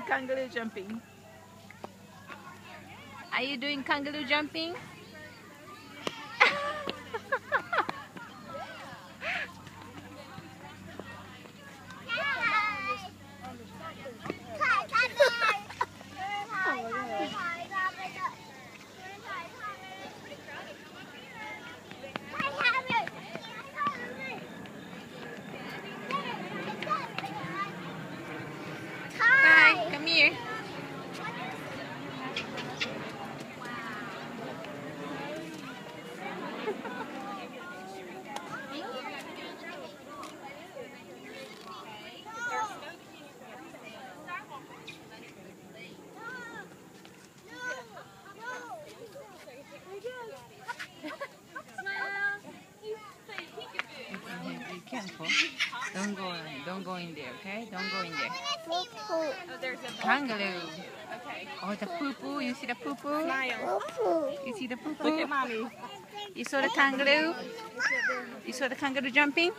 kangaroo jumping. Are you doing kangaroo jumping? Careful. Don't go in. Don't go in there, okay? Don't go in there. Poo oh, Kangaroo. Oh, the poo poo. You see the poo poo? poo. You see the poo poo? Look poo? at mommy. You saw the kangaroo? You saw the kangaroo jumping?